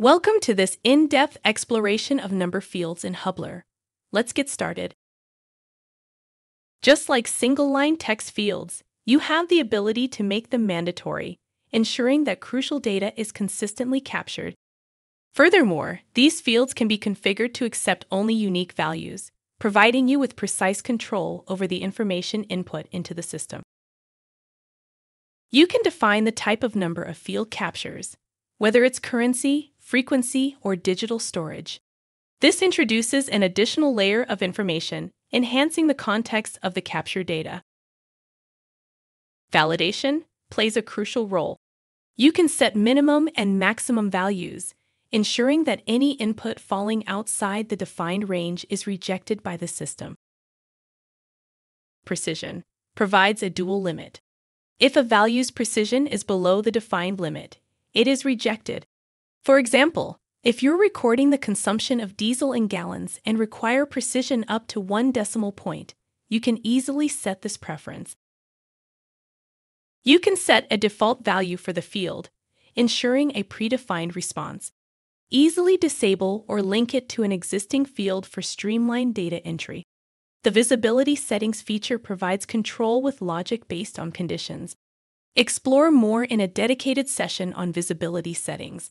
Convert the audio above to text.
Welcome to this in-depth exploration of number fields in Hubler. Let's get started. Just like single-line text fields, you have the ability to make them mandatory, ensuring that crucial data is consistently captured. Furthermore, these fields can be configured to accept only unique values, providing you with precise control over the information input into the system. You can define the type of number a field captures, whether it's currency, frequency, or digital storage. This introduces an additional layer of information, enhancing the context of the captured data. Validation plays a crucial role. You can set minimum and maximum values, ensuring that any input falling outside the defined range is rejected by the system. Precision provides a dual limit. If a value's precision is below the defined limit, it is rejected, for example, if you're recording the consumption of diesel in gallons and require precision up to one decimal point, you can easily set this preference. You can set a default value for the field, ensuring a predefined response. Easily disable or link it to an existing field for streamlined data entry. The Visibility Settings feature provides control with logic based on conditions. Explore more in a dedicated session on visibility settings.